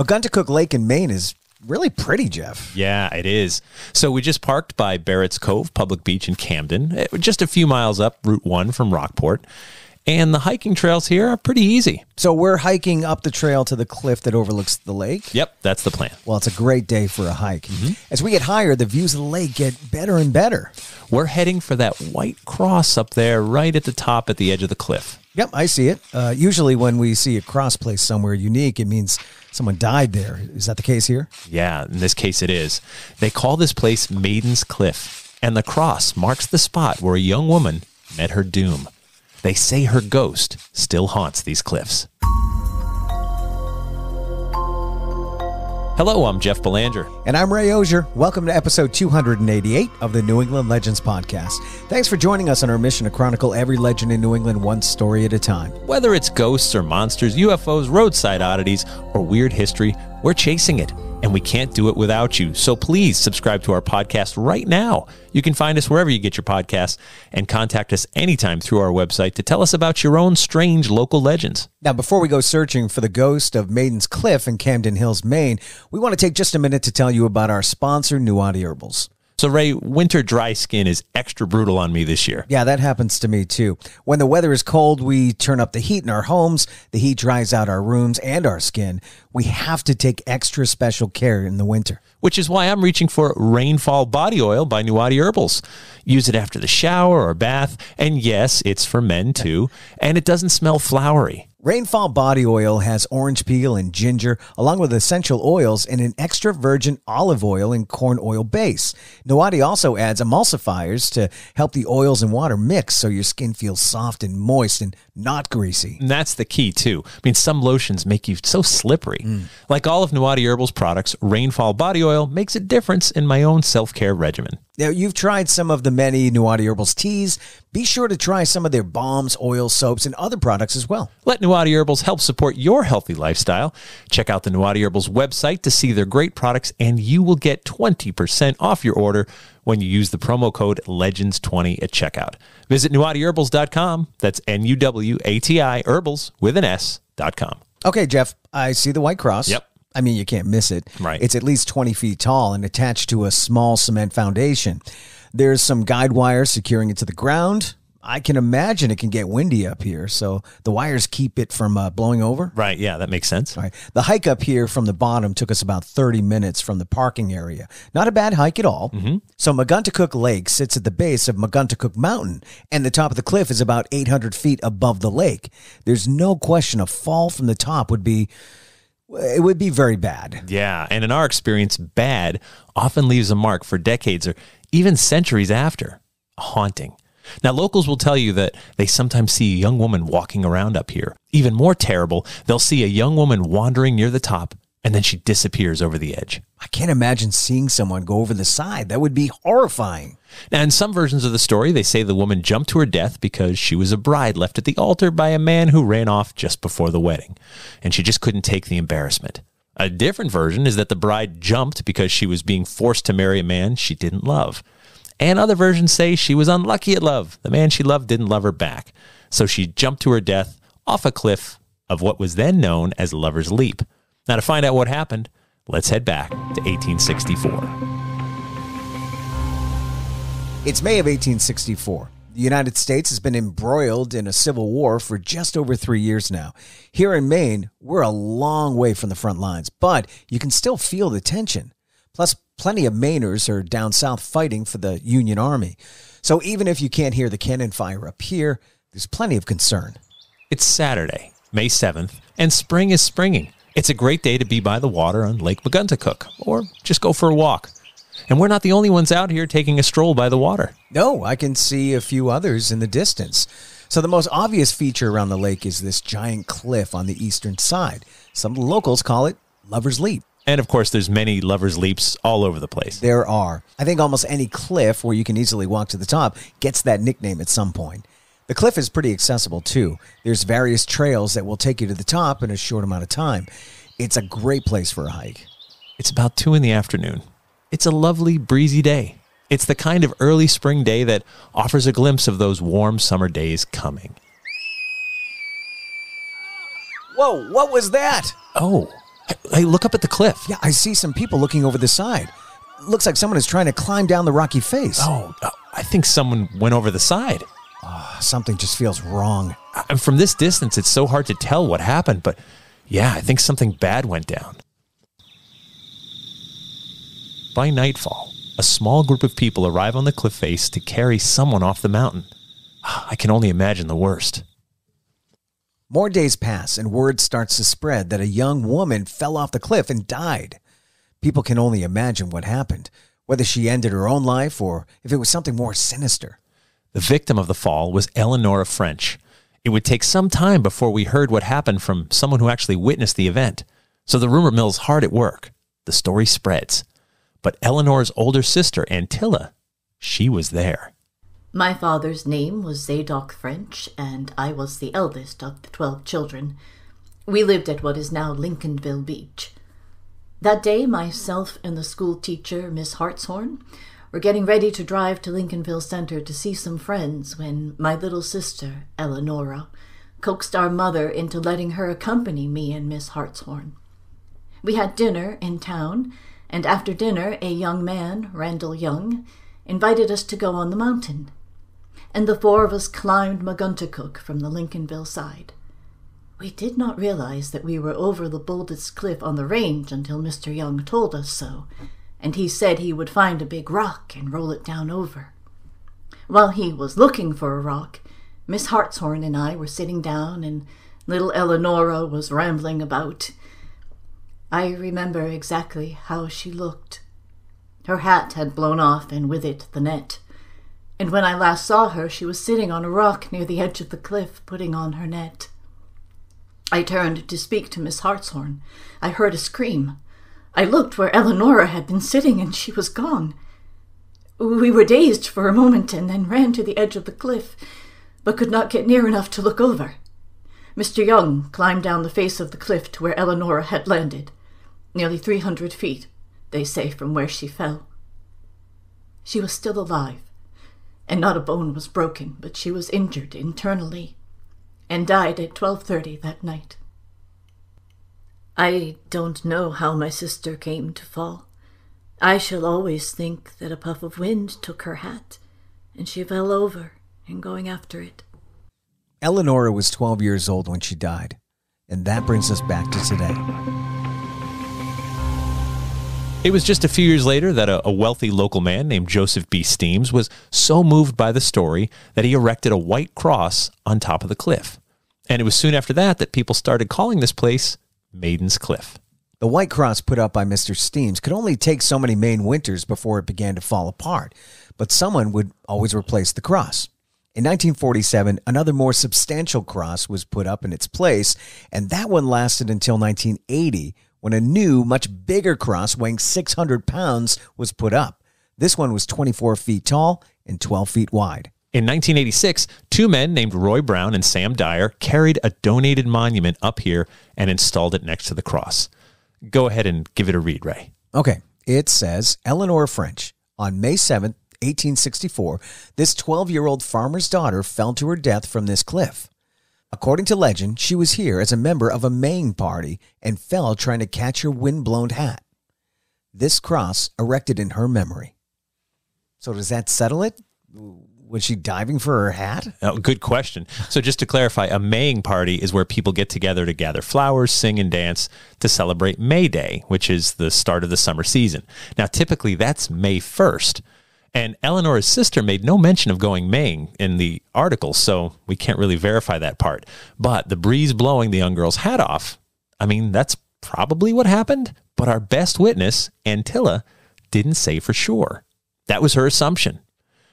Megunticook Lake in Maine is really pretty, Jeff. Yeah, it is. So we just parked by Barrett's Cove Public Beach in Camden, eh, just a few miles up Route 1 from Rockport. And the hiking trails here are pretty easy. So we're hiking up the trail to the cliff that overlooks the lake. Yep, that's the plan. Well, it's a great day for a hike. As we get higher, the views of the lake get better and better. We're heading for that white cross up there right at the top at the edge of the cliff. Yep, I see it. Uh, usually, when we see a cross place somewhere unique, it means someone died there. Is that the case here? Yeah, in this case it is. They call this place Maiden's Cliff, and the cross marks the spot where a young woman met her doom. They say her ghost still haunts these cliffs. Hello, I'm Jeff Belanger. And I'm Ray Auger. Welcome to episode 288 of the New England Legends Podcast. Thanks for joining us on our mission to chronicle every legend in New England one story at a time. Whether it's ghosts or monsters, UFOs, roadside oddities, or weird history, we're chasing it. And we can't do it without you. So please subscribe to our podcast right now. You can find us wherever you get your podcasts and contact us anytime through our website to tell us about your own strange local legends. Now, before we go searching for the ghost of Maiden's Cliff in Camden Hills, Maine, we want to take just a minute to tell you about our sponsor, Nuwati Herbals. So, Ray, winter dry skin is extra brutal on me this year. Yeah, that happens to me too. When the weather is cold, we turn up the heat in our homes. The heat dries out our rooms and our skin. We have to take extra special care in the winter. which is why I'm reaching for Rainfall Body Oil by Nuwati Herbals. Use it after the shower or bath, and yes, it's for men too, and it doesn't smell flowery. Rainfall body oil has orange peel and ginger, along with essential oils and an extra virgin olive oil and corn oil base. Nuwati also adds emulsifiers to help the oils and water mix so your skin feels soft and moist and not greasy. And that's the key too. I mean, some lotions make you so slippery. Mm. Like all of Nuwati Herbals products, Rainfall Body Oil makes a difference in my own self-care regimen. Now, you've tried some of the many Nuwati Herbals teas. Be sure to try some of their balms, oils, soaps, and other products as well. Let Nuwati Herbals help support your healthy lifestyle. Check out the Nuwati Herbals website to see their great products, and you will get 20% off your order when you use the promo code LEGENDS20 at checkout. Visit nuwatiherbals.com. That's N U W A T I herbals with an S.com. Okay, Jeff, I see the White Cross. Yep. I mean, you can't miss it. Right. It's at least 20 feet tall and attached to a small cement foundation. There's some guide wires securing it to the ground. I can imagine it can get windy up here, so the wires keep it from uh, blowing over. Right. Yeah, that makes sense. All right. The hike up here from the bottom took us about 30 minutes from the parking area. Not a bad hike at all. So Megunticook Lake sits at the base of Megunticook Mountain, and the top of the cliff is about 800 feet above the lake. There's no question a fall from the top would be it would be very bad. Yeah. And in our experience, bad often leaves a mark for decades or even centuries after. Haunting. Now, locals will tell you that they sometimes see a young woman walking around up here. Even more terrible, they'll see a young woman wandering near the top and then she disappears over the edge. I can't imagine seeing someone go over the side. That would be horrifying. Now, in some versions of the story, they say the woman jumped to her death because she was a bride left at the altar by a man who ran off just before the wedding, and she just couldn't take the embarrassment. A different version is that the bride jumped because she was being forced to marry a man she didn't love. And other versions say she was unlucky at love. The man she loved didn't love her back. So she jumped to her death off a cliff of what was then known as Lover's Leap. Now, to find out what happened, let's head back to 1864. It's May of 1864. The United States has been embroiled in a civil war for just over three years now. Here in Maine, we're a long way from the front lines, but you can still feel the tension. Plus, plenty of Mainers are down south fighting for the Union Army. So even if you can't hear the cannon fire up here, there's plenty of concern. It's Saturday, May 7th, and spring is springing. It's a great day to be by the water on Lake Megunticook, or just go for a walk. And we're not the only ones out here taking a stroll by the water. No, I can see a few others in the distance. So the most obvious feature around the lake is this giant cliff on the eastern side. Some locals call it Lover's Leap. And of course, there's many lovers' leaps all over the place. There are. I think almost any cliff where you can easily walk to the top gets that nickname at some point. The cliff is pretty accessible too. There's various trails that will take you to the top in a short amount of time. It's a great place for a hike. It's about two in the afternoon. It's a lovely, breezy day. It's the kind of early spring day that offers a glimpse of those warm summer days coming. Whoa, what was that? Oh, Hey, look up at the cliff. Yeah, I see some people looking over the side. Looks like someone is trying to climb down the rocky face. Oh, uh, I think someone went over the side. Something just feels wrong. And from this distance, it's so hard to tell what happened, but yeah, I think something bad went down. By nightfall, a small group of people arrive on the cliff face to carry someone off the mountain. Ah, I can only imagine the worst. More days pass and word starts to spread that a young woman fell off the cliff and died. People can only imagine what happened, whether she ended her own life or if it was something more sinister. The victim of the fall was Elenora French. It would take some time before we heard what happened from someone who actually witnessed the event. So the rumor mill's hard at work. The story spreads. But Eleanor's older sister, Antilla, she was there. My father's name was Zadok French, and I was the eldest of the twelve children. We lived at what is now Lincolnville Beach. That day, myself and the school teacher, Miss Hartshorn, were getting ready to drive to Lincolnville Center to see some friends when my little sister, Elenora, coaxed our mother into letting her accompany me and Miss Hartshorn. We had dinner in town, and after dinner, a young man, Randall Young, invited us to go on the mountain and the four of us climbed Megunticook from the Lincolnville side. We did not realize that we were over the boldest cliff on the range until Mr. Young told us so, and he said he would find a big rock and roll it down over. While he was looking for a rock, Miss Hartshorn and I were sitting down, and little Eleonora was rambling about. I remember exactly how she looked. Her hat had blown off, and with it the net and when I last saw her, she was sitting on a rock near the edge of the cliff, putting on her net. I turned to speak to Miss Hartshorn. I heard a scream. I looked where Elenora had been sitting, and she was gone. We were dazed for a moment and then ran to the edge of the cliff, but could not get near enough to look over. Mr. Young climbed down the face of the cliff to where Elenora had landed, nearly three hundred feet, they say, from where she fell. She was still alive and not a bone was broken, but she was injured internally and died at 12:30 that night. I don't know how my sister came to fall. I shall always think that a puff of wind took her hat and she fell over in going after it. Elenora was 12 years old when she died, and that brings us back to today. It was just a few years later that a, a, wealthy local man named Joseph B. Stearns was so moved by the story that he erected a white cross on top of the cliff. And it was soon after that that people started calling this place Maiden's Cliff. The white cross put up by Mr. Stearns could only take so many Maine winters before it began to fall apart, but someone would always replace the cross. In 1947, another more substantial cross was put up in its place, and that one lasted until 1980 when a new, much bigger cross weighing 600 pounds was put up. This one was 24 feet tall and 12 feet wide. In 1986, two men named Roy Brown and Sam Dyer carried a donated monument up here and installed it next to the cross. Go ahead and give it a read, Ray. Okay. It says Eleanor French. On May 7th, 1864, this 12 year old farmer's daughter fell to her death from this cliff. According to legend, she was here as a member of a Maying party and fell trying to catch her wind-blown hat. This cross erected in her memory. So does that settle it? Was she diving for her hat? Oh, good question. So just to clarify, a Maying party is where people get together to gather flowers, sing, and dance to celebrate May Day, which is the start of the summer season. Now, typically that's May 1st. And Eleanor's sister made no mention of going Maying in the article, so we can't really verify that part. But the breeze blowing the young girl's hat off, I mean, that's probably what happened. But our best witness, Antilla, didn't say for sure. That was her assumption.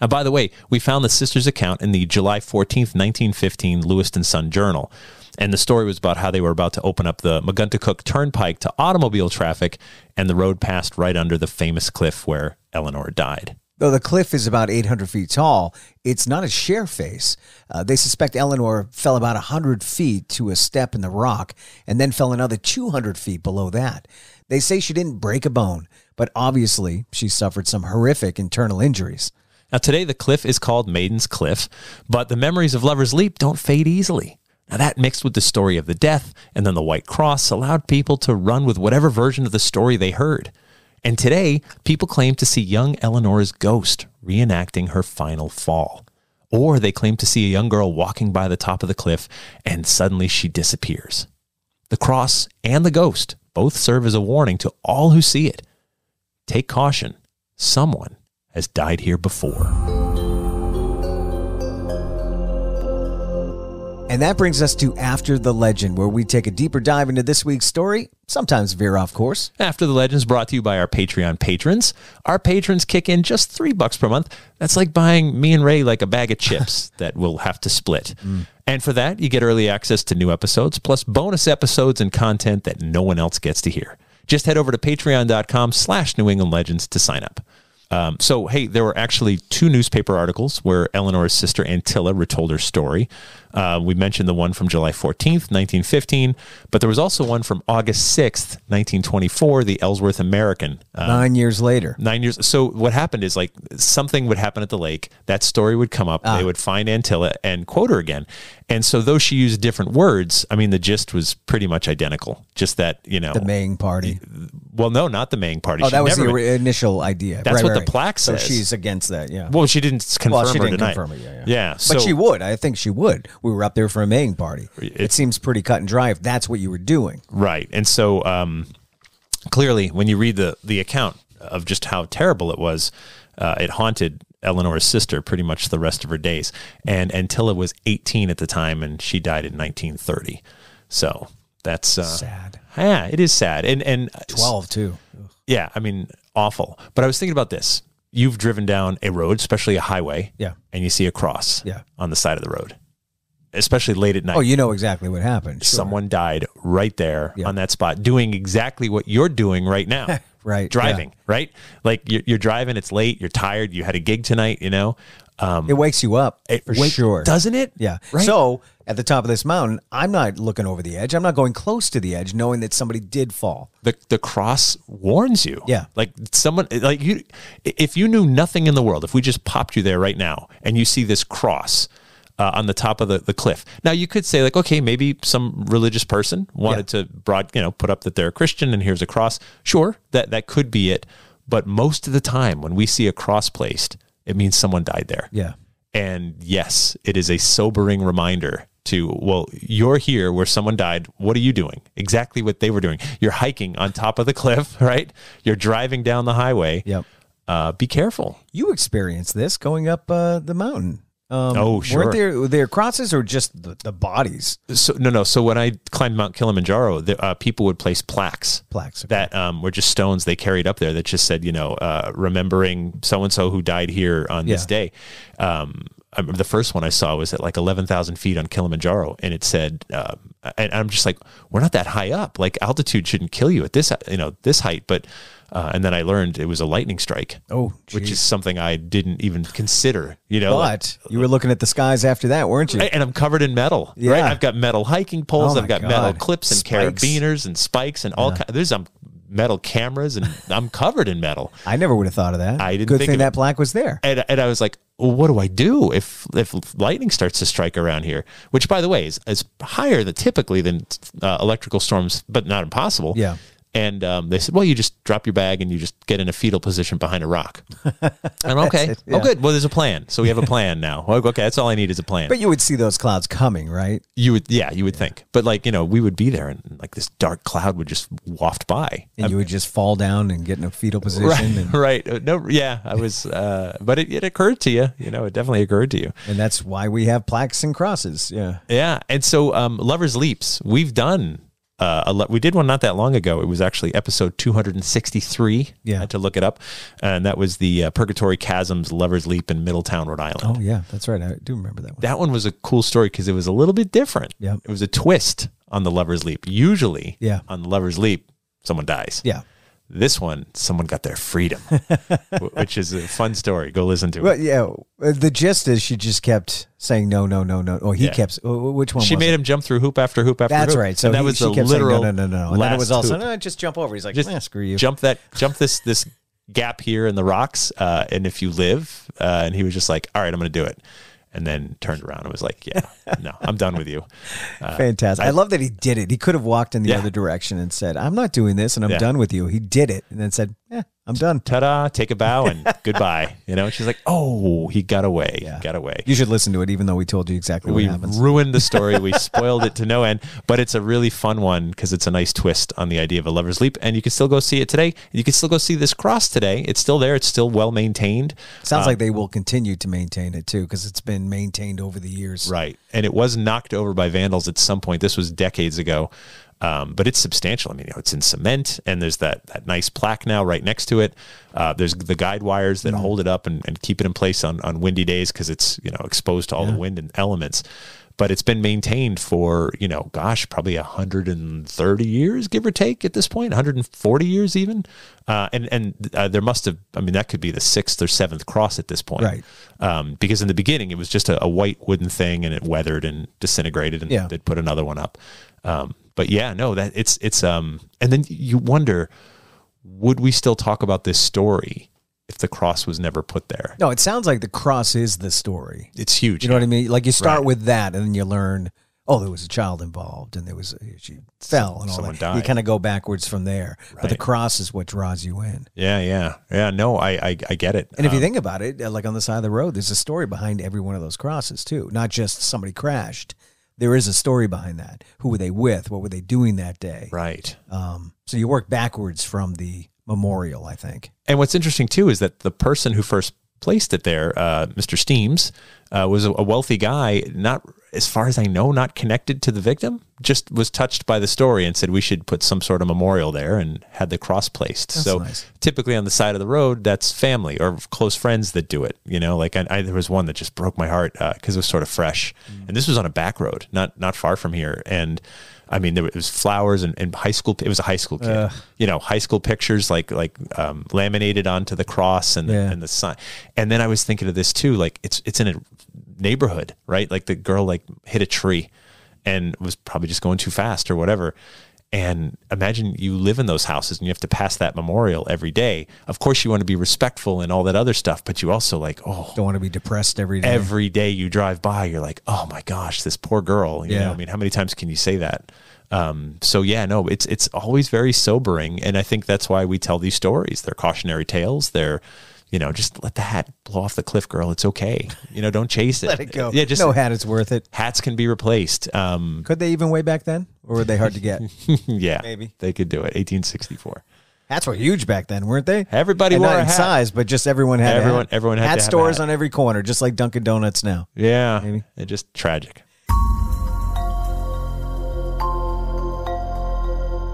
And by the way, we found the sister's account in the July 14th, 1915 Lewiston Sun Journal. And the story was about how they were about to open up the Megunticook Turnpike to automobile traffic, and the road passed right under the famous cliff where Eleanor died. Though the cliff is about 800 feet tall, it's not a sheer face. Uh, they suspect Eleanor fell about 100 feet to a step in the rock and then fell another 200 feet below that. They say she didn't break a bone, but obviously she suffered some horrific internal injuries. Now, today the cliff is called Maiden's Cliff, but the memories of Lover's Leap don't fade easily. Now, that mixed with the story of the death and then the White Cross allowed people to run with whatever version of the story they heard. And today, people claim to see young Eleanor's ghost reenacting her final fall. Or they claim to see a young girl walking by the top of the cliff and suddenly she disappears. The cross and the ghost both serve as a warning to all who see it. Take caution. Someone has died here before. And that brings us to After the Legend, where we take a deeper dive into this week's story, sometimes veer off course. After the Legends brought to you by our Patreon patrons. Our patrons kick in just three bucks per month. That's like buying me and Ray like a bag of chips that we'll have to split. And for that, you get early access to new episodes, plus bonus episodes and content that no one else gets to hear. Just head over to patreon.com slash New England Legends to sign up. Um, so, hey, there were actually two newspaper articles where Eleanor's sister Antilla retold her story. Uh, we mentioned the one from July 14th, 1915, but there was also one from August 6th, 1924, the Ellsworth American. Uh, Nine years later. nine years. So what happened is like something would happen at the lake. That story would come up. They would find Antilla and quote her again. And so though she used different words, I mean the gist was pretty much identical. Just that you know, The Maying party. well, no, not the Maying party. Oh, She that was the initial idea. That's Right, what right, the right. plaque So says. she's against that, yeah. Well, she didn't confirm Well, she didn't deny. confirm it, yeah, yeah. Yeah, but she would. I think she would. We were up there for a Maying party. It, It- seems pretty cut and dry if that's what you were doing. Right. And so um, clearly, when you read the, the account of just how terrible it was, uh, it haunted Eleanor's sister pretty much the rest of her days. And Antilla was 18 at the time, and she died in 1930. So that's uh, Sad. Yeah, it is sad. And and 12, too. yeah, I mean, awful. But I was thinking about this. You've driven down a road, especially a highway, Yeah. and you see a cross Yeah. on the side of the road, especially late at night. Oh, you know exactly what happened. Sure. Someone died right there Yeah. on that spot, doing exactly what you're doing right now. Right, Driving, right? Like you're, you're driving, it's late, you're tired, you had a gig tonight, you know? Um, It wakes you up it for wake- sure. Doesn't it? Yeah. Right? So at the top of this mountain, I'm not looking over the edge. I'm not going close to the edge, knowing that somebody did fall. the, the cross warns you. Yeah. Like someone, like you, if you knew nothing in the world, if we just popped you there right now and you see this cross, uh, on the top of the, the cliff. Now you could say like, okay, maybe some religious person wanted to broad, you know, put up that they're a Christian and here's a cross. Sure, that that could be it. But most of the time, when we see a cross placed, it means someone died there. Yeah. And yes, it is a sobering reminder to, well, you're here where someone died. What are you doing? Exactly what they were doing. You're hiking on top of the cliff, right? You're driving down the highway. Yep. Uh, be careful. You experienced this going up uh, the mountain. Um, Oh, sure. Weren't there there crosses or just the, the bodies? So no, no. So when I climbed Mount Kilimanjaro, the, uh, people would place plaques. Plaques, okay. that um, were just stones they carried up there that just said, you know, uh, remembering so and so who died here on this Yeah. day. Um, I remember the first one I saw was at like eleven thousand feet on Kilimanjaro, and it said, um, and I'm just like, we're not that high up. Like altitude shouldn't kill you at this, you know, this height. But uh, and then I learned it was a lightning strike. Oh, which is something I didn't even consider. You know, like- But you were looking at the skies after that, weren't you? And I'm covered in metal. Yeah. Right, I've got metal hiking poles. Oh I've got metal clips and Spikes. carabiners and spikes and all. ki- There's um, metal cameras and I'm covered in metal. I never would have thought of that. I didn't Good think thing that plaque was there. And, and I was like, well, what do I do if if lightning starts to strike around here? Which, by the way, is, is higher than typically than uh, electrical storms, but not impossible. Yeah. And um, they said, well, you just drop your bag and you just get in a fetal position behind a rock. And okay, it, oh good. Well, there's a plan. So we have a plan now. Okay, that's all I need is a plan. But you would see those clouds coming, right? You would, yeah, you would think. But like, you know, we would be there and like this dark cloud would just waft by. And you would just fall down and get in a fetal position. Right, And, right. Uh, No, yeah, I was, uh, but it, it occurred to you, you know, it definitely occurred to you. and that's why we have plaques and crosses. Yeah. Yeah. And so, um, Lovers Leaps, we've done, uh, we did one not that long ago. It was actually episode 263. Yeah. I had to look it up. And that was the uh, Purgatory Chasms Lovers Leap in Middletown, Rhode Island. Oh, yeah. That's right. I do remember that one. That one was a cool story because it was a little bit different. Yeah. It was a twist on the Lovers Leap. Usually, Yeah. on the Lovers Leap, someone dies. Yeah. This one, someone got their freedom, which is a fun story. Go listen to it. Well, yeah. uh, The gist is she just kept saying no, no, no, no. Oh, he Yeah. kept. oh, Which one? she made it? him jump through hoop after hoop after That's hoop. right. So and that he- was the kept saying, literal no, no, no, no. And then it was also all of a hoop. sudden, "Ah, just jump over. He's like, just eh, screw you. jump that jump this this gap here in the rocks uh, and if you live uh, and he was just like all right i'm gonna do it and then turned around and was like, "Yeah, no, I'm done with you." Uh, Fantastic. I, love that he did it. He could have walked in the Yeah. other direction and said, I'm not doing this and I'm Yeah. done with you. He did it and then said, Yeah, I'm done. Ta-da! Take a bow and goodbye. You know, she's like, "Oh, he got away. Yeah. Got away." You should listen to it, even though we told you exactly what we happens. ruined the story. We spoiled it to no end, but it's a really fun one because it's a nice twist on the idea of a lover's leap. And you can still go see it today. You can still go see this cross today. It's still there. It's still well maintained. Sounds like um, they will continue to maintain it too, because it's been maintained over the years. Right. And it was knocked over by vandals at some point. This was decades ago. Um, but it's substantial. I mean, you know, it's in cement, and there's that that nice plaque now right next to it. Uh, there's the guide wires that hold it up and, and keep it in place on, on windy days because it's you know exposed to all the wind and elements. But it's been maintained for you know, gosh, probably 130 years, give or take, at this point, 140 years even. Uh, and and uh, there must have, I mean, that could be the sixth or seventh cross at this point, Right. um, because in the beginning it was just a, a white wooden thing and it weathered and disintegrated and Yeah. they'd put another one up. Um, but yeah, no, that it's it's um, and then you wonder, would we still talk about this story if the cross was never put there? No, it sounds like the cross is the story. It's huge. You know what I mean? Like you start Right. with that, and then you learn, oh, there was a child involved, and there was she fell, and all someone that. You kind of go backwards from there, but the cross is what draws you in. Yeah, yeah, yeah. No, I I, I get it. And if you Um, think about it, uh, like on the side of the road, there's a story behind every one of those crosses too. Not just somebody crashed. There is a story behind that. Who were they with? What were they doing that day? right. Um, so you work backwards from the memorial, I think. And what's interesting too is that the person who first placed it there, uh, Mr. Stearns, uh, was a, a wealthy guy, not as far as I know, not connected to the victim. Just was touched by the story and said we should put some sort of memorial there, and had the cross placed. so nice. typically on the side of the road, that's family or close friends that do it. You know, like I, I there was one that just broke my heart because it was sort of fresh, and this was on a back road, not not far from here, and. I mean, there was flowers and, and high school. It was a high school kid. You know, high school pictures like like um, laminated onto the cross and Yeah. and the sign. And then I was thinking of this too. Like it's it's in a neighborhood, right? Like the girl like hit a tree and was probably just going too fast or whatever. And imagine you live in those houses and you have to pass that memorial every day. Of course, you want to be respectful and all that other stuff, but you also like, oh, Don't want to be depressed every day. every day you drive by, you're like, oh my gosh, this poor girl. You Yeah. know, I mean, how many times can you say that? Um, so yeah, no, it's it's always very sobering, and I think that's why we tell these stories. They're cautionary tales. They're, you know, just let the hat blow off the cliff, girl. It's okay. You know, don't chase it. Let it go. Yeah, just no hat is worth it. hats can be replaced. Um, Could they even way back then, or were they hard to get? yeah, Maybe. they could do it. 1864. Hats were huge back then, weren't they? Everybody and wore not a in hat. size, but just everyone had Everyone- hat. everyone had hat to have a stores hat. on every corner, just like Dunkin' Donuts now. Yeah, Maybe. It's just tragic.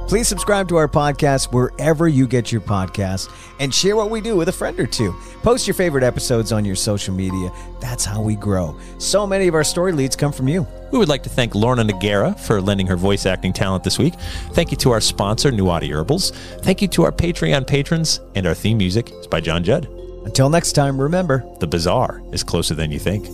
Please subscribe to our podcast wherever you get your podcasts and share what we do with a friend or two. Post your favorite episodes on your social media. That's how we grow. So many of our story leads come from you. We would like to thank Lorna Nagara for lending her voice acting talent this week. Thank you to our sponsor, Nuwati Herbals. Thank you to our Patreon patrons, and our theme music is by John Judd. Until next time, remember. The bizarre is closer than you think.